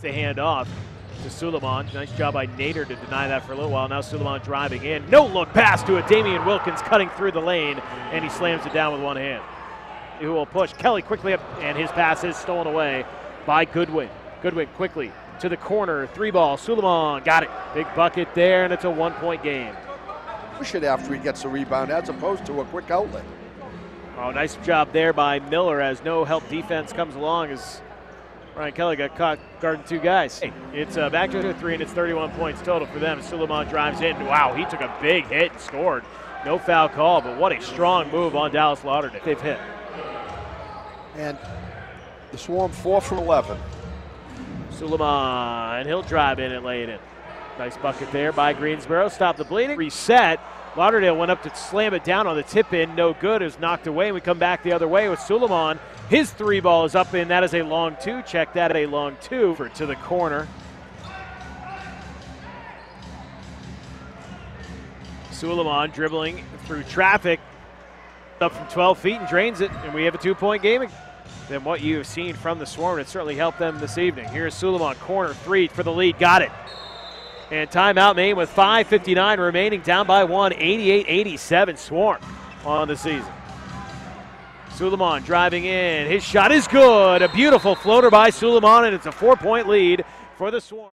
The hand off to Sulaimon. Nice job by Nader to deny that for a little while. Now Sulaimon driving in. No look pass to a Damien Wilkins cutting through the lane, and he slams it down with one hand. Who will push Kelly quickly up, and his pass is stolen away by Goodwin. Goodwin quickly to the corner. Three ball. Sulaimon got it. Big bucket there, and it's a one point game. Push it after he gets the rebound as opposed to a quick outlet. Oh, nice job there by Miller as no help defense comes along as Ryan Kelly got caught guarding two guys. It's uh, back to a three, and it's 31 points total for them. Sulaimon drives in. Wow, he took a big hit and scored. No foul call, but what a strong move on Dallas Lauderdale. They've hit. And the Swarm 4 from 11. Sulaimon, he'll drive in and lay it in. Nice bucket there by Greensboro. Stop the bleeding. Reset. Lauderdale went up to slam it down on the tip in. No good. It was knocked away. And we come back the other way with Sulaimon. His three ball is up in. That is a long two. Check that a long two for to the corner. Sulaimon dribbling through traffic up from 12 feet and drains it. And we have a two point game than what you have seen from the Swarm. It certainly helped them this evening. Here's Sulaimon, corner three for the lead. Got it. And timeout Maine with 5.59 remaining, down by one, 88 87 Swarm on the season. Sulaimon driving in. His shot is good. A beautiful floater by Sulaimon, and it's a four point lead for the Swarm.